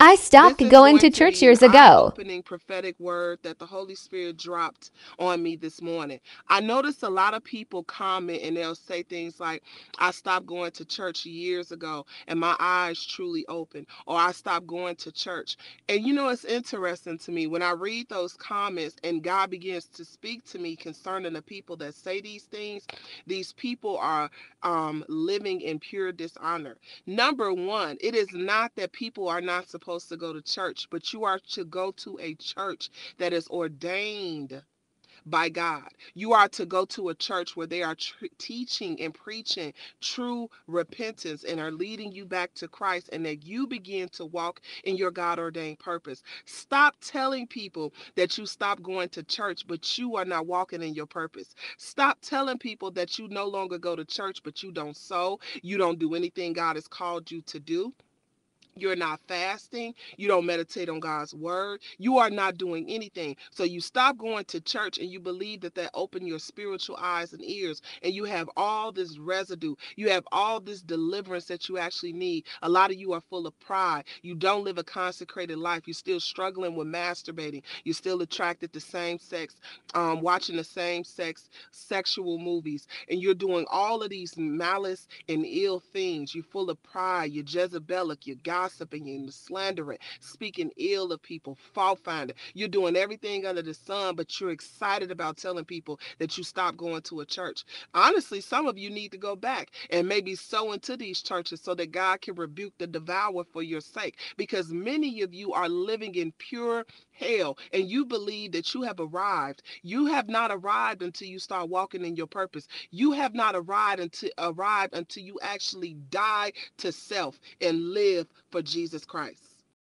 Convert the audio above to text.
I stopped going to church years ago. eye-opening prophetic word that the Holy Spirit dropped on me this morning. I noticed a lot of people comment and they'll say things like, I stopped going to church years ago and my eyes truly opened, or I stopped going to church. And you know, it's interesting to me when I read those comments and God begins to speak to me concerning the people that say these things, these people are um, living in pure dishonor. Number one, it is not that people are not supposed to go to church, but you are to go to a church that is ordained by God. You are to go to a church where they are tr- teaching and preaching true repentance and are leading you back to Christ and that you begin to walk in your God ordained purpose. Stop telling people that you stop going to church, but you are not walking in your purpose. Stop telling people that you no longer go to church, but you don't sow, you don't do anything God has called you to do you're not fasting. You don't meditate on God's word. You are not doing anything. So you stop going to church and you believe that that open your spiritual eyes and ears and you have all this residue. You have all this deliverance that you actually need. A lot of you are full of pride. You don't live a consecrated life. You're still struggling with masturbating. You're still attracted to same sex, um, watching the same sex sexual movies. And you're doing all of these malice and ill things. You're full of pride. You're Jezebelic. You're gossiping and slandering, speaking ill of people, fault finding. You're doing everything under the sun, but you're excited about telling people that you stopped going to a church. Honestly, some of you need to go back and maybe sow into these churches so that God can rebuke the devourer for your sake. Because many of you are living in pure hell and you believe that you have arrived. You have not arrived until you start walking in your purpose. You have not arrived until arrived until you actually die to self and live for Jesus Christ.